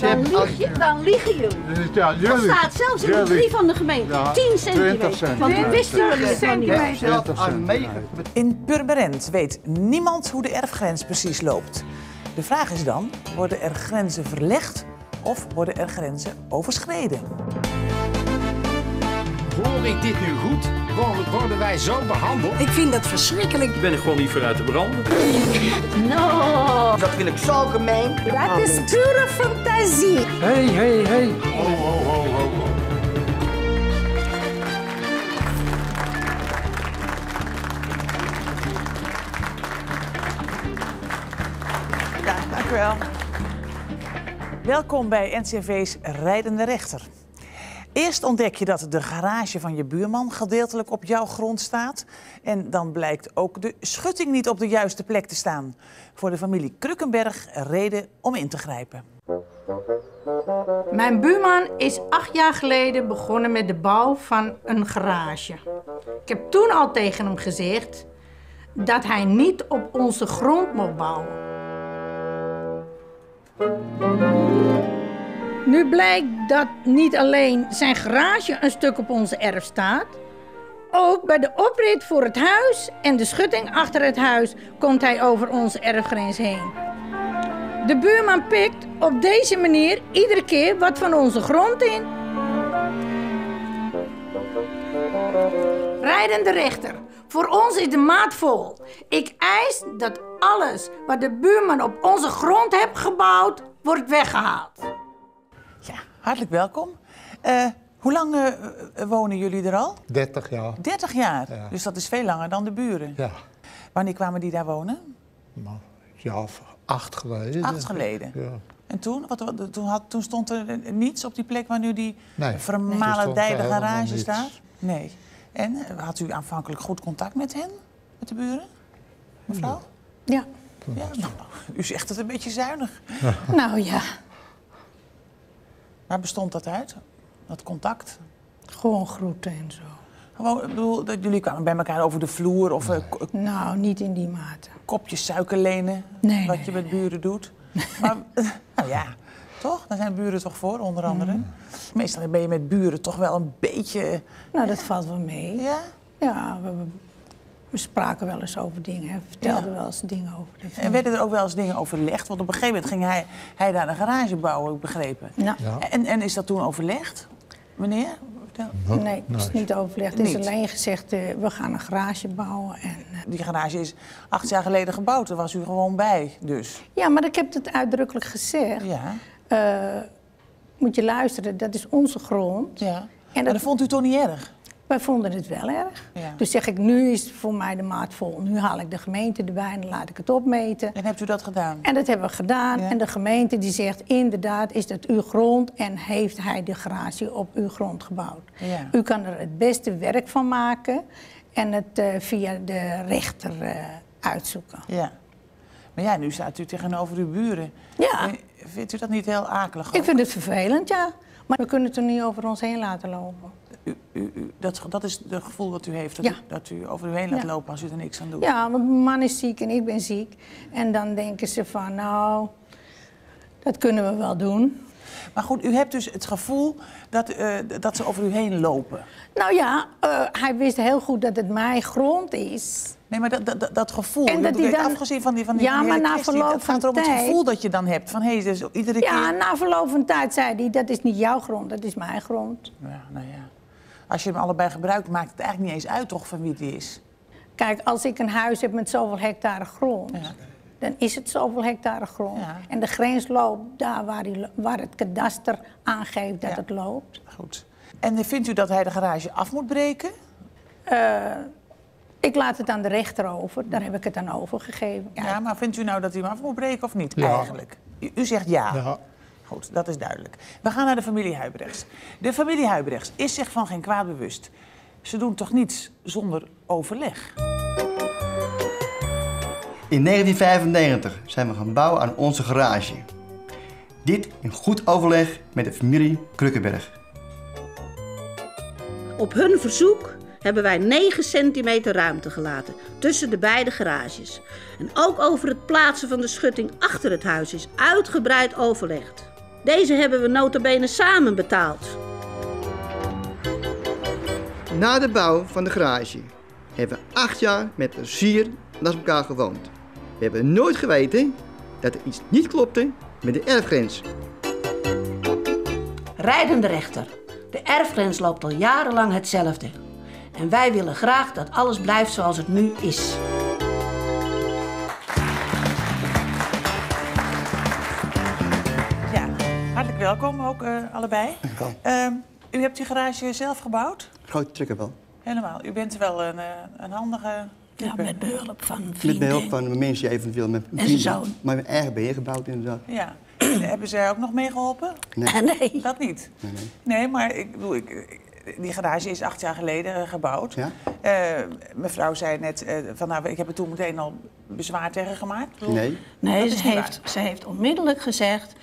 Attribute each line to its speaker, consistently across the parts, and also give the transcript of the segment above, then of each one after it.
Speaker 1: Dan, lieg je, dan liegen jullie. Dat staat zelfs in de brief van de gemeente.
Speaker 2: Ja,
Speaker 1: 10
Speaker 2: 20
Speaker 1: centimeter.
Speaker 2: centimeter.
Speaker 1: Want wisten jullie het nog niet.
Speaker 2: Ja,
Speaker 3: zelf
Speaker 2: 20
Speaker 3: aan
Speaker 2: cent,
Speaker 3: meege-
Speaker 4: In Purmerend weet niemand hoe de erfgrens precies loopt. De vraag is dan, worden er grenzen verlegd of worden er grenzen overschreden?
Speaker 5: Hoor ik dit nu goed? Worden, worden wij zo behandeld?
Speaker 6: Ik vind dat verschrikkelijk.
Speaker 7: Ik ben er gewoon niet voor uit te branden.
Speaker 1: No.
Speaker 3: Dat vind ik zo gemeen.
Speaker 6: Dat is pure fantasie.
Speaker 7: Hé, hé, hé.
Speaker 2: Ho, ho, ho, ho, ho.
Speaker 4: Ja, dank u wel. Welkom bij NCV's Rijdende Rechter. Eerst ontdek je dat de garage van je buurman gedeeltelijk op jouw grond staat. En dan blijkt ook de schutting niet op de juiste plek te staan. Voor de familie Krukkenberg reden om in te grijpen.
Speaker 8: Mijn buurman is acht jaar geleden begonnen met de bouw van een garage. Ik heb toen al tegen hem gezegd dat hij niet op onze grond mocht bouwen. Nu blijkt dat niet alleen zijn garage een stuk op onze erf staat, ook bij de oprit voor het huis en de schutting achter het huis komt hij over onze erfgrens heen. De buurman pikt op deze manier iedere keer wat van onze grond in. Rijdende rechter, voor ons is de maat vol. Ik eis dat alles wat de buurman op onze grond heeft gebouwd, wordt weggehaald.
Speaker 4: Ja, hartelijk welkom. Eh, hoe lang eh, wonen jullie er al?
Speaker 2: 30 jaar.
Speaker 4: 30 jaar.
Speaker 2: Ja.
Speaker 4: Dus dat is veel langer dan de buren.
Speaker 2: Ja,
Speaker 4: Wanneer kwamen die daar wonen?
Speaker 2: jaar of acht geleden.
Speaker 4: Acht geleden.
Speaker 2: Ja.
Speaker 4: En toen? Wat, wat- toen, had, toen stond er niets op die plek waar nu die
Speaker 2: Nee,
Speaker 4: vermalendijde garage staat? Nee. En eh, had u aanvankelijk goed contact met hen? Met de buren? Mevrouw?
Speaker 8: Ja,
Speaker 4: Ja. Nou, u zegt het een beetje zuinig.
Speaker 8: nou ja,
Speaker 4: Waar bestond dat uit? Dat contact?
Speaker 8: gewoon groeten en zo.
Speaker 4: Gewoon, ik bedoel, dat jullie kwamen bij elkaar over de vloer of eh,
Speaker 8: Nou, niet in die mate.
Speaker 4: kopjes suiker lenen.
Speaker 8: Nee,
Speaker 4: wat
Speaker 8: nee,
Speaker 4: je met buren doet. Maar, nou ja, toch? Daar zijn buren toch voor, onder andere.
Speaker 8: Mm.
Speaker 4: Meestal ben je met buren toch wel een beetje...
Speaker 8: Nou, dat valt wel mee.
Speaker 4: Ja?
Speaker 8: Ja, we, we spraken wel eens over dingen. Hij vertelde
Speaker 4: Ja.
Speaker 8: wel eens dingen over
Speaker 4: En werden er ook wel eens dingen overlegd? Want op een gegeven moment ging hij, hij daar een garage bouwen, ik begrepen.
Speaker 8: Nou,
Speaker 2: Ja.
Speaker 4: En, en is dat toen overlegd? Meneer? Vertel.
Speaker 8: nee, het is niet overlegd. Het is
Speaker 4: Niet.
Speaker 8: alleen gezegd, eh, we gaan een garage bouwen. En, eh,
Speaker 4: Die garage is acht jaar geleden gebouwd, daar was u gewoon bij, dus.
Speaker 8: ja, maar ik heb het uitdrukkelijk gezegd.
Speaker 4: Ja,
Speaker 8: Eh, moet je luisteren, dat is onze grond.
Speaker 4: ja.
Speaker 8: En dat-
Speaker 4: dat vond u toch niet erg?
Speaker 8: Wij vonden het wel erg.
Speaker 4: Ja.
Speaker 8: Dus zeg ik, nu is voor mij de maat vol. Nu haal ik de gemeente erbij en laat ik het opmeten.
Speaker 4: En hebt u dat gedaan?
Speaker 8: En dat hebben we gedaan.
Speaker 4: Ja.
Speaker 8: En de gemeente die zegt, inderdaad is dat uw grond... en heeft hij de garage op uw grond gebouwd.
Speaker 4: Ja.
Speaker 8: U kan er het beste werk van maken... en het eh, via de rechter eh, uitzoeken.
Speaker 4: Ja. Maar ja, nu staat u tegenover uw buren.
Speaker 8: Ja.
Speaker 4: Eh, Vindt u dat niet heel akelig?
Speaker 8: Ik vind het vervelend, ja. Maar we kunnen het er niet over ons heen laten lopen.
Speaker 4: U, u, u- dat, dat is het gevoel dat u heeft, dat,
Speaker 8: Ja.
Speaker 4: u, dat u over u heen laat
Speaker 8: Ja.
Speaker 4: lopen als u er niks aan doet.
Speaker 8: Ja, want mijn man is ziek en ik ben ziek. En dan denken ze van, nou, dat kunnen we wel doen.
Speaker 4: Maar goed, u hebt dus het gevoel dat, eh, dat ze over u heen lopen.
Speaker 8: Nou ja, eh, hij wist heel goed dat het mijn grond is.
Speaker 4: Nee, maar dat, dat, gevoel,
Speaker 8: En dat die dan-
Speaker 4: afgezien van die, van die
Speaker 8: Ja, maar na verloop
Speaker 4: het gaat erom het
Speaker 8: tijd-
Speaker 4: gevoel dat je dan hebt. Van, hé, hey, dus iedere
Speaker 8: Ja,
Speaker 4: keer...
Speaker 8: na verloop van tijd zei hij, dat is niet jouw grond, dat is mijn grond.
Speaker 4: Ja, nou ja. Als je hem allebei gebruikt, maakt het eigenlijk niet eens uit toch van wie het is.
Speaker 8: Kijk, als ik een huis heb met zoveel hectare grond,
Speaker 4: Ja.
Speaker 8: dan is het zoveel hectare grond.
Speaker 4: Ja.
Speaker 8: En de grens loopt daar waar, die, waar het kadaster aangeeft dat
Speaker 4: Ja.
Speaker 8: het loopt.
Speaker 4: Goed. En eh, vindt u dat hij de garage af moet breken?
Speaker 8: Eh, ik laat het aan de rechter over, daar heb ik het aan overgegeven.
Speaker 4: Ja.
Speaker 8: Ja,
Speaker 4: maar vindt u nou dat hij hem af moet breken of niet
Speaker 2: Ja.
Speaker 4: eigenlijk? U, u zegt ja. Goed, dat is duidelijk. We gaan naar de familie Huibrechts. De familie Huibrechts is zich van geen kwaad bewust. Ze doen toch niets zonder overleg?
Speaker 3: In 1995 zijn we gaan bouwen aan onze garage. Dit in goed overleg met de familie Krukkenberg.
Speaker 1: Op hun verzoek hebben wij 9 centimeter ruimte gelaten tussen de beide garages. En ook over het plaatsen van de schutting achter het huis is uitgebreid overlegd. Deze hebben we notabene samen betaald.
Speaker 3: Na de bouw van de garage hebben we acht jaar met plezier naast elkaar gewoond. We hebben nooit geweten dat er iets niet klopte met de erfgrens.
Speaker 1: Rijdende rechter. De erfgrens loopt al jarenlang hetzelfde. En wij willen graag dat alles blijft zoals het nu is.
Speaker 4: Welkom ook eh, allebei.
Speaker 3: wel.
Speaker 4: Ehm, u hebt die garage zelf gebouwd?
Speaker 3: Grote trekker wel.
Speaker 4: Helemaal. U bent wel een, eh, een handige
Speaker 1: Ja, met behulp van
Speaker 3: Met
Speaker 1: vrienden.
Speaker 3: behulp van mensen die eventueel met
Speaker 1: En zijn zoon.
Speaker 3: Maar mijn eigen beheer gebouwd inderdaad.
Speaker 4: Ja. En hebben zij ook nog meegeholpen?
Speaker 3: Nee.
Speaker 1: Nee.
Speaker 4: Dat niet?
Speaker 3: Nee, nee.
Speaker 4: Nee, maar ik bedoel, ik, ik- die garage is acht jaar geleden eh, gebouwd.
Speaker 3: Ja.
Speaker 4: Eh, mevrouw zei net eh, van nou, ik heb er toen meteen al bezwaar tegen gemaakt.
Speaker 3: Nee.
Speaker 1: Nee, ze heeft, ze heeft onmiddellijk gezegd...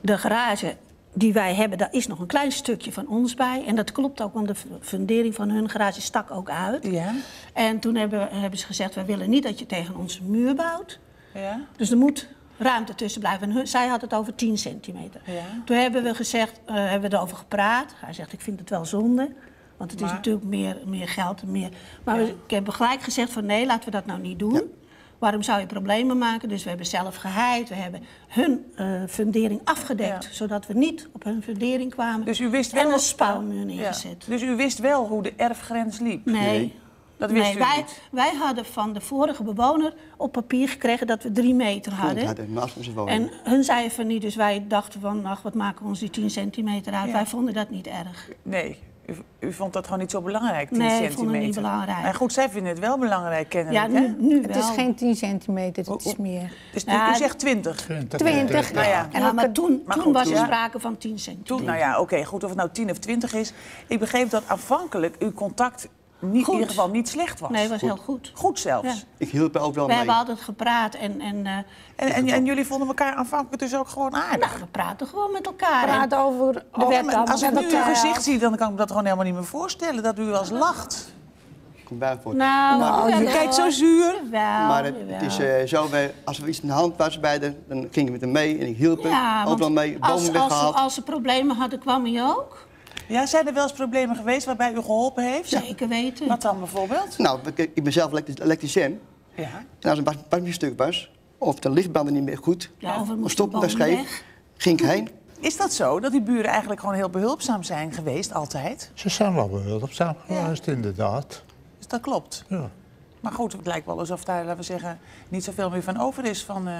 Speaker 1: de garage die wij hebben, daar is nog een klein stukje van ons bij. En dat klopt ook, want de fundering van hun garage stak ook uit.
Speaker 4: Ja,
Speaker 1: En toen hebben, hebben ze gezegd, wij willen niet dat je tegen onze muur bouwt.
Speaker 4: ja.
Speaker 1: Dus er moet ruimte tussen blijven. En hun- zij had het over 10 centimeter.
Speaker 4: Ja.
Speaker 1: Toen hebben we gezegd, eh, hebben we erover gepraat. Hij zegt, ik vind het wel zonde. Want het is natuurlijk meer, meer geld en meer. Maar we, ik heb gelijk gezegd van nee, laten we dat nou niet doen. Waarom zou je problemen maken? Dus we hebben zelf geheid. We hebben hun eh, fundering afgedekt.
Speaker 4: Ja.
Speaker 1: Zodat we niet op hun fundering kwamen.
Speaker 4: Dus u wist
Speaker 1: en
Speaker 4: wel...
Speaker 1: een spouwmuur
Speaker 4: Ja.
Speaker 1: neergezet.
Speaker 4: Dus u wist wel hoe de erfgrens liep?
Speaker 1: Nee.
Speaker 4: Dat wist
Speaker 1: nee,
Speaker 4: u
Speaker 1: wij,
Speaker 4: niet?
Speaker 1: wij hadden van de vorige bewoner op papier gekregen dat we drie meter hadden.
Speaker 3: hadden naast onze woning.
Speaker 1: En hun zeiden van niet, dus wij dachten van, ach, wat maken we ons die 10 centimeter uit?
Speaker 4: Ja.
Speaker 1: Wij vonden dat niet erg.
Speaker 4: Nee. U, u vond dat gewoon niet zo belangrijk, 10
Speaker 1: Nee, ik
Speaker 4: centimeter?
Speaker 1: vond het niet belangrijk.
Speaker 4: En goed, zij vinden het wel belangrijk, kennelijk,
Speaker 1: Ja,
Speaker 4: hè?
Speaker 1: nu, nu
Speaker 8: Het
Speaker 1: wel.
Speaker 8: is geen 10 centimeter, het is meer.
Speaker 4: Dus u-
Speaker 1: Ja,
Speaker 4: u zegt 20.
Speaker 8: 20.
Speaker 4: Nou ja.
Speaker 8: En
Speaker 1: Ja, maar toen,
Speaker 4: Maar
Speaker 1: toen
Speaker 4: goed,
Speaker 1: was er
Speaker 4: ja.
Speaker 1: sprake van 10 centimeter.
Speaker 4: Toen, nou ja, oké, goed, of het nou 10 of 20 is. Ik begreep dat aanvankelijk uw contact niet,
Speaker 1: Goed.
Speaker 4: in ieder geval niet slecht was.
Speaker 1: Nee, het was heel goed.
Speaker 4: Goed zelfs.
Speaker 1: Ja.
Speaker 3: Ik hielp er overal
Speaker 1: We
Speaker 3: mee.
Speaker 1: hebben altijd gepraat en, en eh,
Speaker 4: En, en, en jullie vonden elkaar aanvankelijk dus ook gewoon aardig?
Speaker 1: nou, we praten gewoon met elkaar.
Speaker 8: praat
Speaker 1: En-
Speaker 8: over de
Speaker 4: Oh,
Speaker 8: wet
Speaker 4: als ik nu uw gezicht zie, dan kan ik me dat gewoon helemaal niet meer voorstellen. Dat u wel eens lacht.
Speaker 3: Kom bij voor.
Speaker 1: Nou,
Speaker 8: Nou, je
Speaker 4: kijkt zo zuur.
Speaker 1: Wel,
Speaker 3: Maar het, het is eh, zo, wij, als er iets in de hand was bij de, dan ging ik met hem mee en ik hielp hem.
Speaker 1: ja, want
Speaker 3: overal mee,
Speaker 1: als,
Speaker 3: bomen
Speaker 1: als,
Speaker 3: weggehaald.
Speaker 1: ze, als ze problemen hadden, kwam hij ook.
Speaker 4: Ja, zijn er wel eens problemen geweest waarbij u geholpen heeft?
Speaker 1: Zeker weten.
Speaker 4: Wat dan bijvoorbeeld?
Speaker 3: Nou, ik, ik ben zelf elektri- elektricien.
Speaker 4: Ja.
Speaker 3: En als een pas- pasje stuk was, of de lichtbanden niet meer goed,
Speaker 1: Ja, of
Speaker 3: of
Speaker 1: een
Speaker 3: was scheef, ging ik heen.
Speaker 4: Is dat zo, dat die buren eigenlijk gewoon heel behulpzaam zijn geweest, altijd?
Speaker 2: Ze zijn wel behulpzaam geweest, inderdaad.
Speaker 4: Dus dat klopt.
Speaker 2: Ja.
Speaker 4: Maar goed, het lijkt wel alsof daar, laten we zeggen, niet zoveel meer van over is. Van, eh,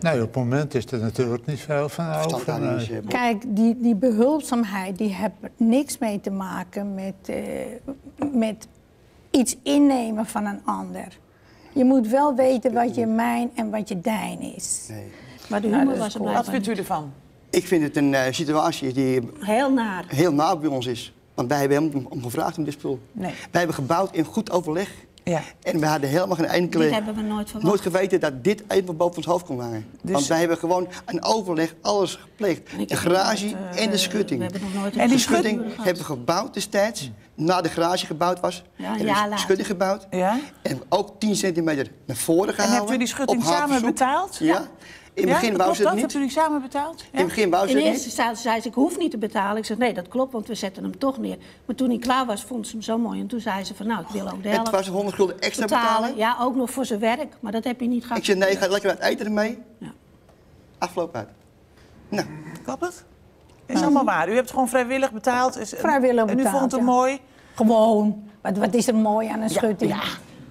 Speaker 2: Nee, op het moment is er natuurlijk niet veel van over. nee.
Speaker 8: Kijk, die, die behulpzaamheid die heeft niks mee te maken met, eh, met iets innemen van een ander. Je moet wel weten wat je mijn en wat je dijn is.
Speaker 3: nee.
Speaker 1: Maar de
Speaker 8: Nou,
Speaker 1: humor
Speaker 8: dat
Speaker 1: was er
Speaker 8: cool.
Speaker 4: wat vindt u ervan?
Speaker 3: Ik vind het een eh, situatie die
Speaker 1: heel naar.
Speaker 3: heel bij ons is. Want wij hebben hem om gevraagd om dit spul.
Speaker 4: Nee.
Speaker 3: Wij hebben gebouwd in goed overleg.
Speaker 4: Ja.
Speaker 3: En we hadden helemaal geen enkele...
Speaker 1: Dit hebben we nooit verwacht.
Speaker 3: nooit geweten dat dit even boven ons hoofd kon hangen.
Speaker 4: Dus-
Speaker 3: Want wij hebben gewoon een overleg alles gepleegd.
Speaker 1: En
Speaker 3: De garage
Speaker 1: nooit, eh,
Speaker 3: en de
Speaker 1: We
Speaker 3: schutting.
Speaker 1: hebben nog nooit
Speaker 4: En die
Speaker 3: De schutting
Speaker 1: gehad.
Speaker 3: hebben we gebouwd destijds. Na de garage gebouwd was.
Speaker 1: Ja, een
Speaker 3: hebben
Speaker 1: jaar
Speaker 3: we de
Speaker 1: later.
Speaker 3: schutting gebouwd.
Speaker 4: Ja?
Speaker 3: En hebben we ook 10 centimeter naar voren
Speaker 4: En
Speaker 3: gehouden.
Speaker 4: hebt u die schutting samen betaald?
Speaker 3: Ja. In het
Speaker 4: Ja,
Speaker 3: begin wou
Speaker 4: klopt
Speaker 3: ze
Speaker 4: dat?
Speaker 3: het
Speaker 4: Hebt
Speaker 3: niet.
Speaker 4: samen betaald? Ja?
Speaker 3: In het begin wou ze
Speaker 1: In
Speaker 3: het
Speaker 1: eerste
Speaker 3: niet.
Speaker 1: instantie zei ze, ik hoef niet te betalen. Ik zeg, nee, dat klopt, want we zetten hem toch neer. Maar toen hij klaar was, vond ze hem zo mooi. En toen zei ze van, nou, ik wil ook de
Speaker 3: En
Speaker 1: helft
Speaker 3: toen was ze 100 gulden extra betalen.
Speaker 1: Ja, ook nog voor zijn werk. Maar dat heb je niet gehad.
Speaker 3: Ik zei, nee, ga lekker uit eten ermee.
Speaker 1: Ja.
Speaker 3: Afgelopen uit. Nou,
Speaker 4: Klopt het? Is allemaal waar. U hebt gewoon vrijwillig betaald. Is,
Speaker 8: Vrijwillig
Speaker 4: En u
Speaker 8: betaald,
Speaker 4: vond het
Speaker 8: ja.
Speaker 4: mooi.
Speaker 8: Gewoon. Wat, wat is er mooi aan een schutting?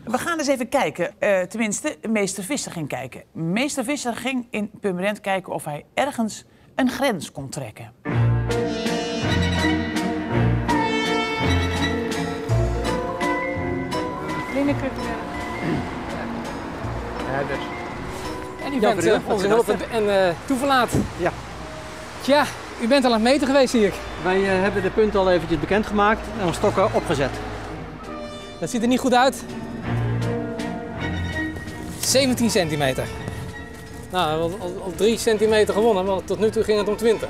Speaker 4: We gaan eens even kijken. Eh, tenminste, meester Visser ging kijken. Meester Visser ging in Purmerend kijken of hij ergens een grens kon trekken.
Speaker 7: En u bent onze hulp en, en eh, toeverlaat. Ja. Tja, u bent al aan het meten geweest, zie ik.
Speaker 9: Wij hebben de punten al eventjes bekendgemaakt en onze stokken opgezet.
Speaker 7: Dat ziet er niet goed uit. 17 centimeter. Nou, al, al, al 3 centimeter gewonnen, maar tot nu toe ging het om 20.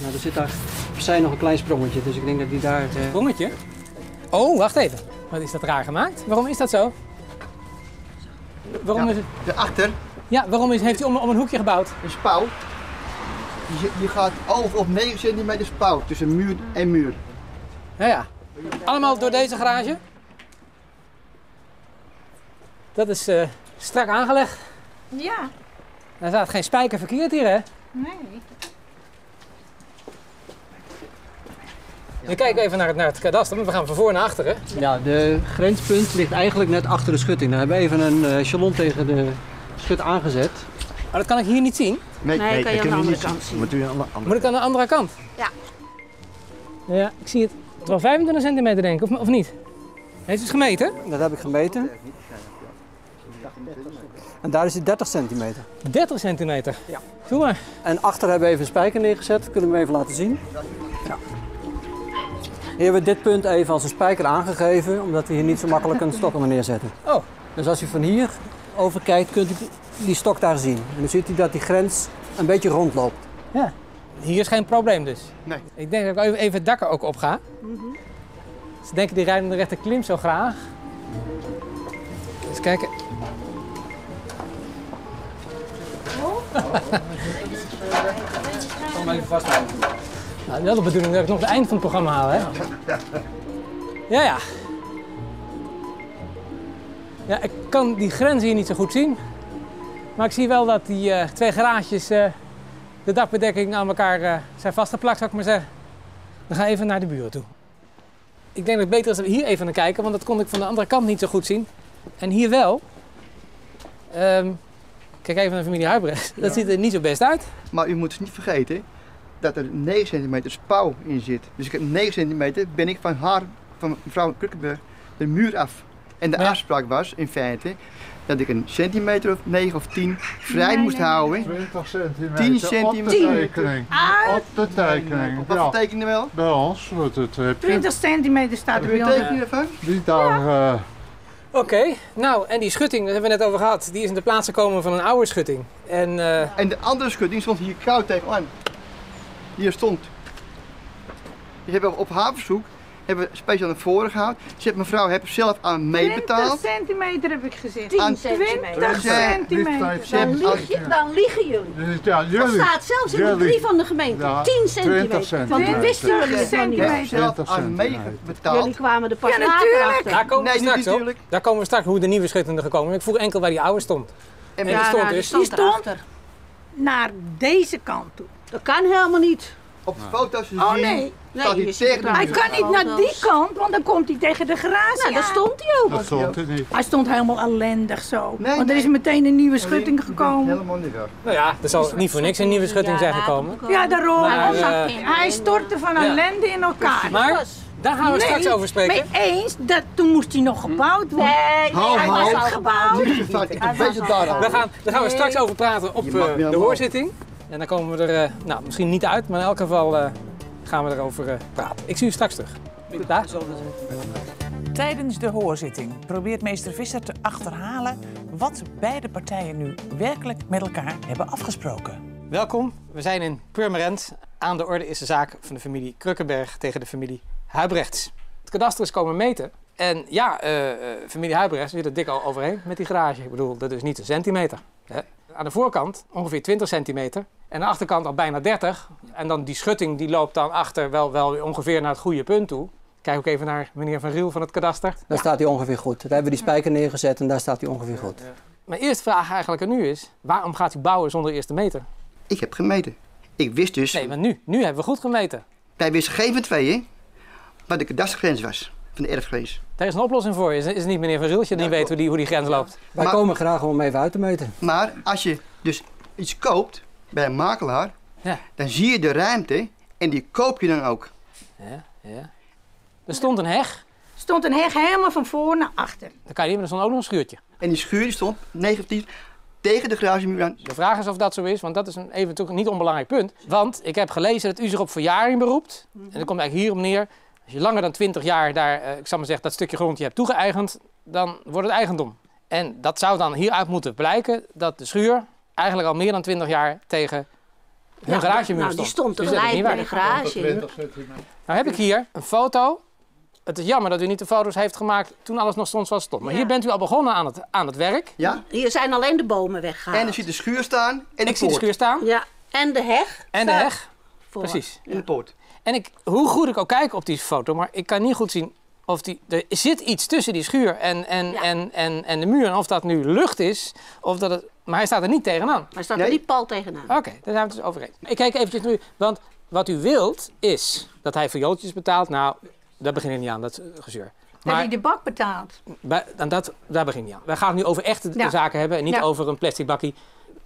Speaker 9: Nou, er zit daar opzij nog een klein sprongetje, dus ik denk dat die daar... eh,
Speaker 7: Sprongetje? Oh, wacht even. Wat is dat raar gemaakt? Waarom is dat zo? Waarom,
Speaker 3: Ja.
Speaker 7: is, het-
Speaker 3: daarachter
Speaker 7: ja, waarom is, heeft u om, om een hoekje gebouwd?
Speaker 3: een spouw. Je, je gaat over op 9 centimeter spouw tussen muur en muur.
Speaker 7: Ja, ja. Allemaal door deze garage. Dat is eh, strak aangelegd.
Speaker 8: Ja,
Speaker 7: Daar staat geen spijker verkeerd hier, hè?
Speaker 8: nee.
Speaker 7: We kijken even naar het, naar het kadaster, want we gaan van voor naar achteren.
Speaker 9: Ja, de grenspunt ligt eigenlijk net achter de schutting. Daar hebben we even een eh echelon tegen de schut aangezet.
Speaker 7: Maar dat kan ik hier niet zien.
Speaker 3: Nee,
Speaker 1: Nee, kan je aan de andere kant zien.
Speaker 3: Moet u aan de andere
Speaker 7: Moet ik aan de andere kant?
Speaker 1: Ja.
Speaker 7: Ja, ik zie het. Het wel 25 centimeter denk ik, of, of niet? Heeft u het gemeten?
Speaker 9: Dat heb ik gemeten. En daar is het 30 centimeter.
Speaker 7: 30 centimeter. Ja. Doe maar.
Speaker 9: En achter hebben we even een spijker neergezet. Kunnen we hem even laten zien. Ja. Hier hebben we dit punt even als een spijker aangegeven, omdat we hier niet zo makkelijk een stok onder neerzetten.
Speaker 7: Oh,
Speaker 9: Dus als u van hier over kijkt, kunt u die stok daar zien. En dan ziet u dat die grens een beetje rondloopt.
Speaker 7: ja. Hier is geen probleem dus.
Speaker 3: Nee.
Speaker 7: Ik denk dat ik even- even het dak er ook op ga. Ze denken die rijden de rechter klim zo graag. Eens kijken. Kom even vasthouden. Nou, wel de bedoeling dat ik nog het eind van het programma haal, hè? Ja, ja. Ja, ik kan die grens hier niet zo goed zien. Maar ik zie wel dat die eh, twee garages, eh, de dakbedekking aan elkaar eh, zijn vastgeplakt, zou ik maar zeggen. We gaan even naar de buren toe. Ik denk dat het beter is dat we hier even naar kijken, want dat kon ik van de andere kant niet zo goed zien. En hier wel. Ehm, kijk even naar de familie Huibrecht. Dat ziet er niet zo best uit.
Speaker 3: Maar u moet niet vergeten dat er 9 centimeter spouw in zit. Dus ik heb 9 centimeter ben ik van haar, van mevrouw Krukkenburg, de muur af. En de
Speaker 7: Ja.
Speaker 3: afspraak was in feite dat ik een centimeter of 9 of 10 vrij
Speaker 8: Nee,
Speaker 3: moest
Speaker 8: nee,
Speaker 3: houden.
Speaker 2: 20 centimeter.
Speaker 3: 10
Speaker 2: Op de
Speaker 3: centimeter.
Speaker 2: tekening. Op de tekening.
Speaker 3: Op wat
Speaker 2: Ja.
Speaker 3: tekenen wel?
Speaker 2: Bij ons wordt het heb je
Speaker 8: 20 centimeter staat er bij ons.
Speaker 3: tekening ervan?
Speaker 2: die daar. eh,
Speaker 7: Oké, nou en die schutting, dat hebben we net over gehad, die is in de plaats gekomen van een oude schutting. En eh,
Speaker 3: En de andere schutting stond hier koud tegenaan. Hier stond. Die hebben op haar verzoek hebben we speciaal naar voren gehaald. Ze heeft mevrouw heb zelf aan
Speaker 8: 20
Speaker 3: meebetaald.
Speaker 8: centimeter heb ik gezegd.
Speaker 1: 10
Speaker 3: Aan-
Speaker 1: centimeter.
Speaker 8: 20
Speaker 3: Ja,
Speaker 8: centimeter.
Speaker 3: Hebben
Speaker 1: Dan,
Speaker 3: aan-
Speaker 1: lieg je, dan liegen jullie.
Speaker 2: dus ja,
Speaker 1: Dat
Speaker 2: jullie.
Speaker 1: staat zelfs in de brief van de gemeente.
Speaker 2: Ja,
Speaker 1: 10
Speaker 2: 20
Speaker 1: centimeter. Want wisten jullie het nog niet.
Speaker 8: centimeter.
Speaker 3: zelf
Speaker 2: 20
Speaker 3: aan meebetaald.
Speaker 1: Jullie kwamen er pas
Speaker 8: Ja,
Speaker 1: later
Speaker 8: natuurlijk.
Speaker 1: achter.
Speaker 7: daar komen
Speaker 3: Nee,
Speaker 7: we straks op. Daar komen we straks hoe de nieuwe schutting er gekomen is. Ik vroeg enkel waar die oude stond.
Speaker 3: En
Speaker 7: die
Speaker 3: ja,
Speaker 7: stond
Speaker 1: nou,
Speaker 7: dus-
Speaker 1: die
Speaker 8: Die
Speaker 1: stond
Speaker 8: stond
Speaker 1: erachter.
Speaker 8: naar deze kant toe.
Speaker 1: Dat kan helemaal niet.
Speaker 3: Op de foto's te
Speaker 8: Oh
Speaker 3: zien
Speaker 8: nee,
Speaker 3: staat
Speaker 1: Nee,
Speaker 3: hij tegen
Speaker 8: hij kan niet naar die kant, want dan komt hij tegen de garage
Speaker 1: Nou, daar stond hij ook.
Speaker 2: Dat stond er niet.
Speaker 8: Hij stond helemaal ellendig zo.
Speaker 3: Nee,
Speaker 8: want er is
Speaker 3: nee.
Speaker 8: meteen een nieuwe schutting gekomen.
Speaker 3: Helemaal niet weg.
Speaker 7: Nou ja, er zal niet voor niks een nieuwe schutting zijn gekomen.
Speaker 8: Ja, daarom.
Speaker 7: Maar,
Speaker 8: hij,
Speaker 7: eh,
Speaker 8: hij stortte van ellende in elkaar.
Speaker 7: Maar daar gaan we straks over spreken.
Speaker 8: mee eens, dat, toen moest hij nog gebouwd worden.
Speaker 1: Nee, hij was al gebouwd.
Speaker 3: Vaak, ik daar al.
Speaker 7: Daar gaan, daar gaan we straks over praten op eh, de hoorzitting. En dan komen we er, eh, nou misschien niet uit, maar in elk geval eh, gaan we erover eh, praten. Ik zie u straks terug. Daar.
Speaker 4: Tijdens de hoorzitting probeert meester Visser te achterhalen wat beide partijen nu werkelijk met elkaar hebben afgesproken.
Speaker 7: Welkom, we zijn in Purmerend. Aan de orde is de zaak van de familie Krukkenberg tegen de familie Huibrechts. Het kadaster is komen meten. En ja, familie Huibrechts zit er dik al overheen met die garage. Ik bedoel, dat is niet een centimeter. Hè. Aan de voorkant ongeveer 20 centimeter. En aan de achterkant al bijna 30. En dan die schutting die loopt dan achter wel, wel ongeveer naar het goede punt toe. Kijk ook even naar meneer Van Riel van het kadaster.
Speaker 9: Daar staat hij ongeveer goed. Daar hebben we die spijker neergezet en daar staat hij ongeveer goed.
Speaker 7: Mijn eerste vraag eigenlijk aan u is, waarom gaat u bouwen zonder eerst te meten?
Speaker 3: Ik heb gemeten. Ik wist dus,
Speaker 7: Nee, maar nu, nu hebben we goed gemeten.
Speaker 3: wij wisten geen van tweeën wat de kadastergrens was, van de erfgrens.
Speaker 7: Daar is een oplossing voor. Is, is het niet meneer Van Riel dat je niet weet hoe die, hoe die grens loopt?
Speaker 9: Wij
Speaker 3: Maar-
Speaker 9: komen graag om hem even uit te meten.
Speaker 3: Maar als je dus iets koopt bij een makelaar,
Speaker 7: Ja.
Speaker 3: dan zie je de ruimte en die koop je dan ook.
Speaker 7: Ja, ja. Er stond een heg.
Speaker 8: stond een heg helemaal van voor naar achter.
Speaker 7: Dat kan je niet, maar er stond ook nog een schuurtje.
Speaker 3: En die schuur die stond negatief tegen de garagemuur aan.
Speaker 7: De vraag is of dat zo is, want dat is een eventueel niet onbelangrijk punt. Want ik heb gelezen dat u zich op verjaring beroept. En dat komt eigenlijk hierop neer. Als je langer dan 20 jaar daar, eh, ik zal maar zeggen, dat stukje grond je hebt toegeëigend, dan wordt het eigendom. En dat zou dan hieruit moeten blijken dat de schuur eigenlijk al meer dan 20 jaar tegen hun
Speaker 1: Ja,
Speaker 7: garagemuur
Speaker 1: nou,
Speaker 7: stond.
Speaker 1: die stond
Speaker 7: Dus
Speaker 1: tegelijk
Speaker 7: niet
Speaker 1: bij de garage.
Speaker 2: 20 centimeter.
Speaker 7: Nou heb ik hier een foto. Het is jammer dat u niet de foto's heeft gemaakt toen alles nog stond zoals het stond. Maar
Speaker 1: Ja.
Speaker 7: hier bent u al begonnen aan het, aan het werk.
Speaker 3: Ja?
Speaker 1: Hier zijn alleen de bomen weggehaald.
Speaker 3: En er ziet de schuur staan en de
Speaker 7: Ik zie de schuur staan.
Speaker 1: Ja, En de heg.
Speaker 7: En de heg.
Speaker 1: voor.
Speaker 7: Precies.
Speaker 3: In de poort.
Speaker 7: En ik, hoe goed ik ook kijk op die foto, maar ik kan niet goed zien of die. Er zit iets tussen die schuur en, en,
Speaker 1: Ja.
Speaker 7: en, en, en de muur. En of dat nu lucht is, of dat het. Maar hij staat er niet tegenaan.
Speaker 1: Maar staat
Speaker 3: Nee.
Speaker 1: er niet pal tegenaan.
Speaker 7: Oké, daar zijn we het dus over eens. Ik kijk eventjes nu, want wat u wilt is dat hij viooltjes betaalt. Nou, daar begin ik niet aan, dat eh, gezeur.
Speaker 8: Dat
Speaker 7: Maar
Speaker 8: hij de bak betaalt.
Speaker 7: bij- dan dat, daar begin ik niet aan. Wij gaan het nu over echte
Speaker 8: Ja.
Speaker 7: zaken hebben en niet
Speaker 8: Ja.
Speaker 7: over een plastic bakkie.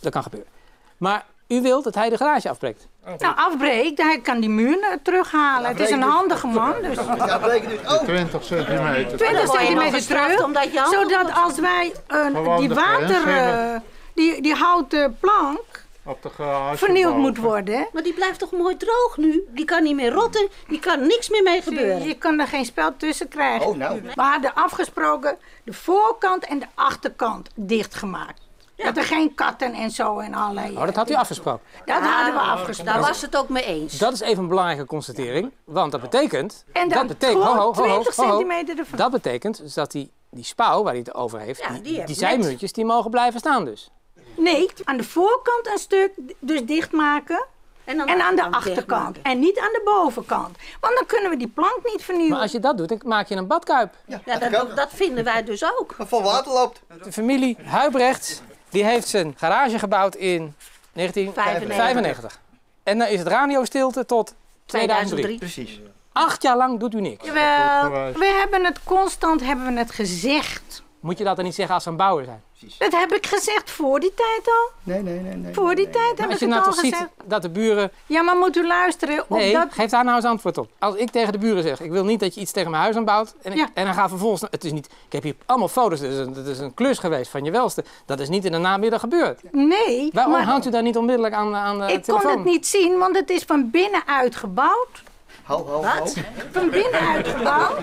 Speaker 7: Dat kan gebeuren. Maar u wilt dat hij de garage afbreekt.
Speaker 8: Nou, afbreekt, hij kan die muur eh, terughalen. Het is een handige man, dus
Speaker 3: Ja, dus... Oh,
Speaker 2: 20 centimeter.
Speaker 8: 20
Speaker 1: word je nog
Speaker 8: centimeter terug.
Speaker 1: je
Speaker 8: Zodat als wij eh, die water, eh, die, die houten plank
Speaker 2: Op de garage.
Speaker 8: vernieuwd
Speaker 2: boven.
Speaker 8: moet worden.
Speaker 1: Maar die blijft toch mooi droog nu? Die kan niet meer rotten. Die kan niks meer mee gebeuren.
Speaker 8: Je kan er geen spel tussen krijgen.
Speaker 3: Oh, nou.
Speaker 8: We hadden afgesproken de voorkant en de achterkant dichtgemaakt. Dat er geen katten en zo en allerlei.
Speaker 7: Oh, dat had u afgesproken.
Speaker 8: Dat hadden we
Speaker 1: Daar
Speaker 8: afgesproken.
Speaker 1: was het ook mee eens.
Speaker 7: Dat is even een belangrijke constatering. Want dat betekent.
Speaker 8: En dan
Speaker 7: dat betekent ho, ho, ho,
Speaker 8: 20
Speaker 7: ho, ho.
Speaker 8: centimeter ervan.
Speaker 7: Dat betekent dus dat die, die spouw waar hij het over heeft,
Speaker 1: Ja,
Speaker 7: die,
Speaker 1: die
Speaker 7: die
Speaker 1: je
Speaker 7: zijmuurtjes, die mogen blijven staan dus.
Speaker 8: Nee, aan de voorkant een stuk dus dichtmaken.
Speaker 1: En, dan
Speaker 8: En aan de achterkant. En niet aan de bovenkant. Want dan kunnen we die plank niet vernieuwen.
Speaker 7: Maar als je dat doet, dan maak je een badkuip.
Speaker 1: Ja, dat, dat vinden wij dus ook.
Speaker 3: Vol water loopt.
Speaker 7: De familie Huibrechts, die heeft zijn garage gebouwd in 1995. En dan is het radiostilte tot 2003.
Speaker 1: 2003.
Speaker 3: Precies.
Speaker 7: Acht jaar lang doet u niks.
Speaker 8: Jawel, we hebben het constant hebben we het gezegd.
Speaker 7: Moet je dat dan niet zeggen als ze een bouwer zijn?
Speaker 8: Dat heb ik gezegd voor die tijd al.
Speaker 3: Nee, nee, nee. nee
Speaker 8: Voor die tijd heb
Speaker 7: als
Speaker 8: ik
Speaker 7: je
Speaker 8: het
Speaker 7: nou
Speaker 8: al
Speaker 7: toch ziet
Speaker 8: gezegd.
Speaker 7: dat de buren...
Speaker 8: Ja, maar moet u luisteren op
Speaker 7: Nee,
Speaker 8: dat...
Speaker 7: geef daar nou eens antwoord op. Als ik tegen de buren zeg, ik wil niet dat je iets tegen mijn huis aanbouwt. En, ik,
Speaker 8: Ja.
Speaker 7: en dan gaat vervolgens... Het is niet, ik heb hier allemaal foto's, het is, een, het is een klus geweest van je welste. Dat is niet in de namiddag gebeurd.
Speaker 8: Nee,
Speaker 7: Waarom
Speaker 8: maar
Speaker 7: houdt u daar niet onmiddellijk aan, aan de
Speaker 8: ik
Speaker 7: telefoon?
Speaker 8: kon het niet zien, want het is van binnenuit gebouwd.
Speaker 3: Ho, ho, ho.
Speaker 8: Van binnenuit gebouwd.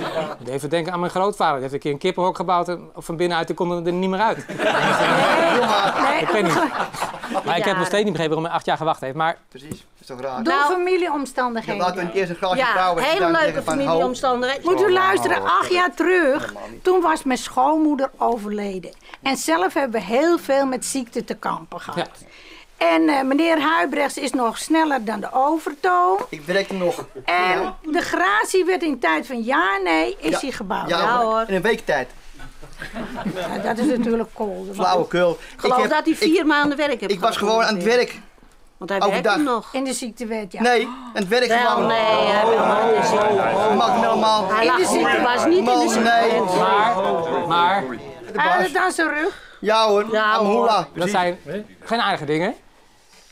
Speaker 7: Even denken aan mijn grootvader. Die heeft een keer een kippenhok gebouwd en van binnenuit die kon er niet meer uit.
Speaker 8: Nee,
Speaker 7: Ik weet niet. Maar ik heb nog steeds niet begrepen waarom hij acht jaar gewacht heeft. Maar
Speaker 3: Precies. Is toch raar.
Speaker 8: Door
Speaker 1: Nou,
Speaker 8: familieomstandigheden.
Speaker 3: laten we eerst een glaasje
Speaker 1: Ja,
Speaker 3: brouwen. en
Speaker 1: hele
Speaker 3: dan
Speaker 1: leuke familieomstandigheden.
Speaker 8: Moet u luisteren,
Speaker 3: Oh,
Speaker 8: acht jaar terug, toen was mijn schoonmoeder overleden. En zelf hebben we heel veel met ziekte te kampen gehad.
Speaker 7: Ja.
Speaker 8: En eh, meneer Huibrechts is nog sneller dan de overtoom.
Speaker 3: Ik werkte nog.
Speaker 8: En de gratie werd in tijd van ja, nee, is
Speaker 3: Ja.
Speaker 8: hij gebouwd.
Speaker 3: Ja,
Speaker 1: hoor.
Speaker 3: in een week tijd.
Speaker 8: Ja, dat is natuurlijk kool.
Speaker 3: Flauwekul.
Speaker 1: Ik geloof
Speaker 3: heb-
Speaker 1: dat hij vier
Speaker 3: ik,
Speaker 1: maanden werk heeft
Speaker 3: ik was gewoon aan het werk.
Speaker 1: Want hij
Speaker 3: overdag.
Speaker 1: werkte nog.
Speaker 8: In de ziektewet, ja.
Speaker 3: Nee, aan het werk
Speaker 1: Wel,
Speaker 3: gewoon.
Speaker 1: nee. Hij,
Speaker 3: Mag me allemaal.
Speaker 1: hij lag niet, hij was niet in de
Speaker 3: Man,
Speaker 1: ziekte.
Speaker 3: nee.
Speaker 7: Maar, maar
Speaker 8: Hij had het aan zijn rug.
Speaker 3: Ja hoor,
Speaker 1: Ja, hoor.
Speaker 7: dat zijn geen aardige dingen.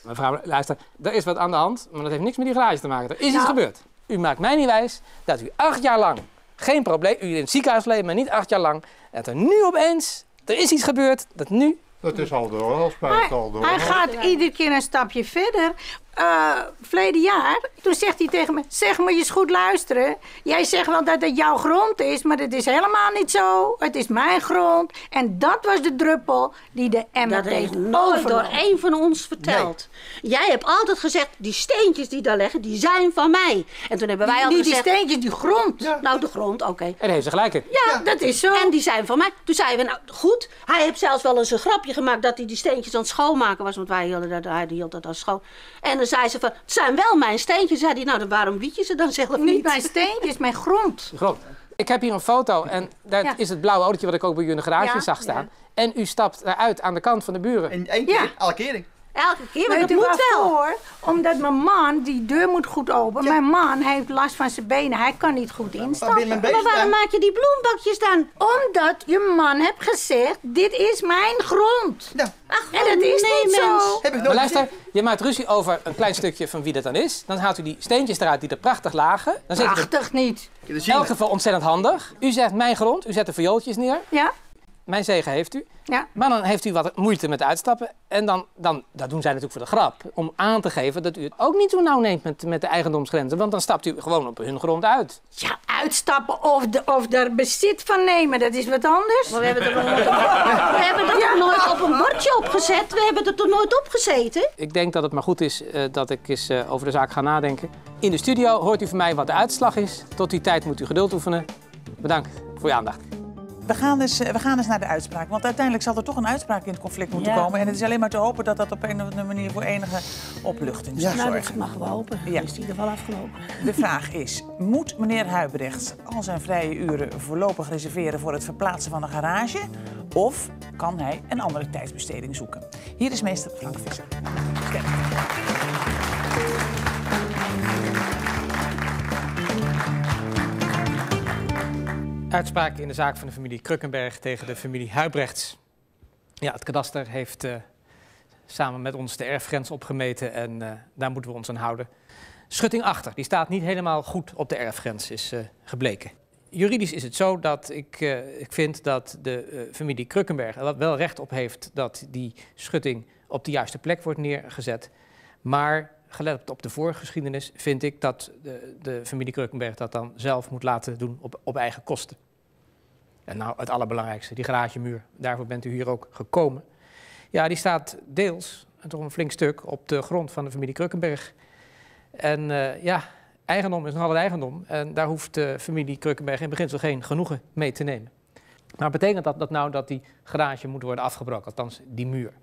Speaker 7: Mevrouw, luister, er is wat aan de hand, maar dat heeft niks met die garage te maken. Er is iets
Speaker 8: Nou.
Speaker 7: gebeurd. U maakt mij niet wijs dat u acht jaar lang geen probleem, u in het ziekenhuis bleef, maar niet acht jaar lang. Dat er nu opeens, er is iets gebeurd, dat nu
Speaker 2: Dat is al door, al spijt al door.
Speaker 8: hij gaat iedere keer een stapje verder. Eh verleden jaar, toen zegt hij tegen me... Zeg, moet je eens goed luisteren. Jij zegt wel dat het jouw grond is, maar dat is helemaal niet zo. Het is mijn grond. En dat was de druppel die de emmer
Speaker 1: Dat heeft
Speaker 8: deed
Speaker 1: nooit door één van ons verteld. Jij hebt altijd gezegd, die steentjes die daar liggen, die zijn van mij. En toen hebben wij
Speaker 8: Niet
Speaker 1: altijd
Speaker 8: die
Speaker 1: gezegd...
Speaker 8: steentjes, die grond.
Speaker 1: Nou, de grond, oké.
Speaker 7: En heeft ze gelijk in.
Speaker 8: Ja, dat is zo.
Speaker 1: En die zijn van mij. Toen zeiden we, nou goed. Hij heeft zelfs wel eens een grapje gemaakt dat hij die steentjes aan het schoonmaken was. Want wij hielden dat, hij hield dat als schoon. En dan zei ze van, het zijn wel mijn steentjes. Zei hij, nou dan waarom wiet je ze dan zelf niet?
Speaker 8: Niet mijn steentjes, mijn grond.
Speaker 7: Klopt. Ik heb hier een foto en dat
Speaker 8: Ja.
Speaker 7: is het blauwe autootje wat ik ook bij u in de garage
Speaker 8: Ja,
Speaker 7: zag staan. En u stapt eruit aan de kant van de buren.
Speaker 3: In één keer,
Speaker 8: Ja.
Speaker 3: alle keren.
Speaker 1: Elke keer, maar
Speaker 8: Weet
Speaker 1: dat
Speaker 8: u
Speaker 1: moet wel.
Speaker 8: waarvoor? Omdat mijn man, die deur moet goed open. Mijn man heeft last van zijn benen. Hij kan niet goed
Speaker 3: Waar ben je
Speaker 8: instappen.
Speaker 1: Maar
Speaker 3: bezig
Speaker 1: waarom
Speaker 3: dan?
Speaker 1: maak je die bloembakjes dan?
Speaker 8: Omdat je man hebt gezegd, dit is mijn grond.
Speaker 3: Ja,
Speaker 1: Ach,
Speaker 8: En dat is
Speaker 1: nee,
Speaker 8: niet
Speaker 1: mens.
Speaker 8: zo.
Speaker 3: heb ik
Speaker 7: Maar luister, je maakt ruzie over een klein stukje van wie dat dan is. Dan haalt u die steentjes eruit die er prachtig lagen. Dan
Speaker 8: Prachtig niet.
Speaker 7: In elk geval ontzettend handig. U zegt mijn grond, u zet de viooltjes neer.
Speaker 8: Ja,
Speaker 7: Mijn zegen heeft u.
Speaker 8: ja.
Speaker 7: Maar dan heeft u wat moeite met uitstappen. En dan, dan, dat doen zij natuurlijk voor de grap. Om aan te geven dat u het ook niet zo nauw neemt met, met de eigendomsgrenzen. Want dan stapt u gewoon op hun grond uit.
Speaker 8: Ja, uitstappen of, de, of daar bezit van nemen, dat is wat anders.
Speaker 1: Maar we hebben er nog nooit op, we hebben er nog nooit op een bordje opgezet. We hebben er toch nooit op gezeten?
Speaker 7: Ik denk dat het maar goed is eh, dat ik eens eh, over de zaak ga nadenken. In de studio hoort u van mij wat de uitslag is. Tot die tijd moet u geduld oefenen. Bedankt voor uw aandacht.
Speaker 4: We gaan, dus, eh, we gaan dus naar de uitspraak. Want uiteindelijk zal er toch een uitspraak in het conflict moeten
Speaker 1: Ja.
Speaker 4: komen. En het is alleen maar te hopen dat dat op een of andere manier voor enige opluchting zal
Speaker 1: Nou, dat
Speaker 4: zorgen.
Speaker 1: mag wel hopen.
Speaker 4: Ja.
Speaker 1: Is in ieder geval afgelopen.
Speaker 4: De vraag is, moet meneer Huibrecht al zijn vrije uren voorlopig reserveren voor het verplaatsen van een garage? Of kan hij een andere tijdsbesteding zoeken? Hier is meester Frank Visser.
Speaker 7: Uitspraak in de zaak van de familie Krukkenberg tegen de familie Huibrechts. Ja, het kadaster heeft eh, samen met ons de erfgrens opgemeten en eh, daar moeten we ons aan houden. Schutting achter, die staat niet helemaal goed op de erfgrens, is eh, gebleken. Juridisch is het zo dat ik, ik vind dat de familie Krukkenberg er wel recht op heeft dat die schutting op de juiste plek wordt neergezet. Maar gelet op de voorgeschiedenis vind ik dat de, de familie Krukkenberg dat dan zelf moet laten doen op, op eigen kosten. En nou, het allerbelangrijkste, die garagemuur, daarvoor bent u hier ook gekomen. Ja, die staat deels, en toch een flink stuk, op de grond van de familie Krukkenberg. En eh, ja, eigendom is nog altijd eigendom. En daar hoeft de familie Krukkenberg in beginsel geen genoegen mee te nemen. Maar betekent dat, dat nou dat die garage moet worden afgebroken, althans die muur?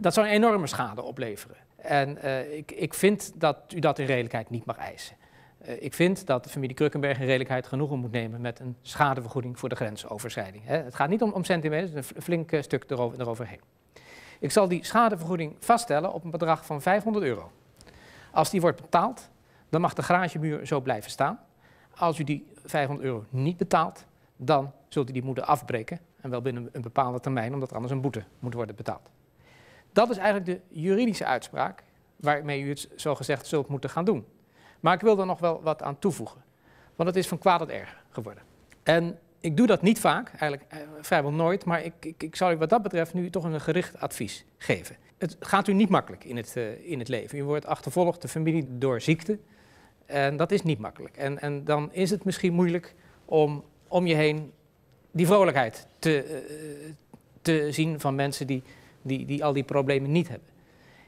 Speaker 7: Dat zou een enorme schade opleveren. En eh, ik, ik vind dat u dat in redelijkheid niet mag eisen. Eh, ik vind dat de familie Krukkenberg in redelijkheid genoegen moet nemen met een schadevergoeding voor de grensoverschrijding. Hè. Het gaat niet om, om centimeters, een flink eh, stuk erover, eroverheen. Ik zal die schadevergoeding vaststellen op een bedrag van 500 euro. Als die wordt betaald, dan mag de garagemuur zo blijven staan. Als u die 500 euro niet betaalt, dan zult u die moeten afbreken. En wel binnen een bepaalde termijn, omdat er anders een boete moet worden betaald. Dat is eigenlijk de juridische uitspraak waarmee u het zogezegd zult moeten gaan doen. Maar ik wil er nog wel wat aan toevoegen. Want het is van kwaad tot erger geworden. En ik doe dat niet vaak, eigenlijk eh, vrijwel nooit, maar ik, ik, ik zal u wat dat betreft nu toch een gericht advies geven. Het gaat u niet makkelijk in het, eh, in het leven. U wordt achtervolgd, de familie, door ziekte. En dat is niet makkelijk. En, en dan is het misschien moeilijk om om je heen die vrolijkheid te, eh, te zien van mensen die, die, die al die problemen niet hebben.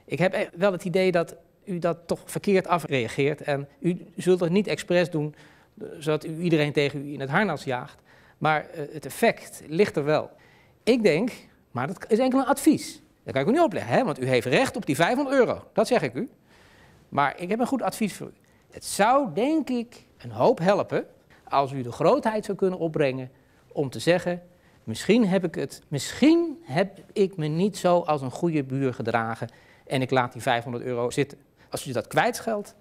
Speaker 7: Ik heb e- wel het idee dat u dat toch verkeerd afreageert. En u zult het niet expres doen, eh, zodat u iedereen tegen u in het harnas jaagt. Maar eh, het effect ligt er wel. Ik denk, maar dat is enkel een advies. Dat kan ik u niet opleggen, hè? want u heeft recht op die 500 euro. Dat zeg ik u. Maar ik heb een goed advies voor u. Het zou, denk ik, een hoop helpen als u de grootheid zou kunnen opbrengen om te zeggen: misschien heb ik het, misschien heb ik me niet zo als een goede buur gedragen en ik laat die 500 euro zitten. Als u dat kwijtscheldt,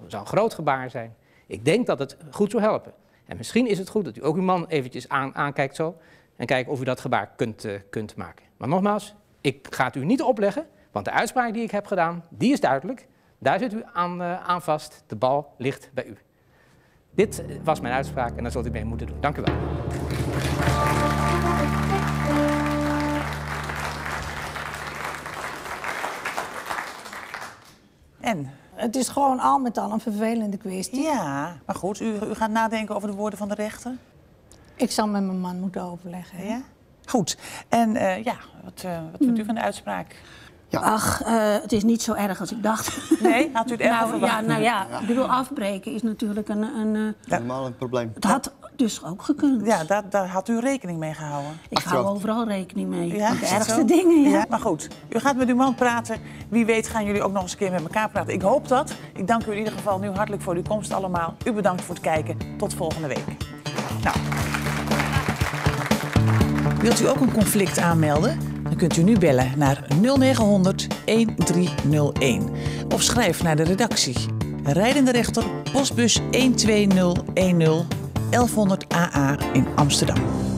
Speaker 7: dat zou een groot gebaar zijn. Ik denk dat het goed zou helpen. En misschien is het goed dat u ook uw man eventjes aan, aankijkt zo en kijkt of u dat gebaar kunt, eh, kunt maken. Maar nogmaals, ik ga het u niet opleggen, want de uitspraak die ik heb gedaan, die is duidelijk. Daar zit u aan, eh, aan vast. De bal ligt bij u. Dit was mijn uitspraak en daar zult u mee moeten doen. Dank u wel.
Speaker 4: En?
Speaker 8: Het is gewoon al met al een vervelende kwestie.
Speaker 4: Ja, maar goed, u, u gaat nadenken over de woorden van de rechter?
Speaker 8: Ik zal met mijn man moeten overleggen. hè?
Speaker 4: Ja? Goed. En eh, ja, wat, eh, wat vindt u van de uitspraak?
Speaker 1: Ach, eh, het is niet zo erg als ik dacht.
Speaker 4: Nee, had u het erger
Speaker 1: nou,
Speaker 4: verwacht?
Speaker 1: ja, nou ja, ik bedoel, afbreken is natuurlijk een... een eh,
Speaker 3: Helemaal een probleem.
Speaker 1: het had dus ook gekund.
Speaker 4: Ja, daar, daar had u rekening mee gehouden.
Speaker 1: ik hou overal rekening mee.
Speaker 4: Ja,
Speaker 1: de ergste
Speaker 4: zo?
Speaker 1: dingen, ja.
Speaker 4: Maar goed, u gaat met uw man praten. Wie weet gaan jullie ook nog eens een keer met elkaar praten. Ik hoop dat. Ik dank u in ieder geval nu hartelijk voor uw komst allemaal. U bedankt voor het kijken. Tot volgende week. Nou. Wilt u ook een conflict aanmelden? Dan kunt u nu bellen naar 0900 1301. Of schrijf naar de redactie. Rijdende rechter, postbus 12010 1100 AA in Amsterdam.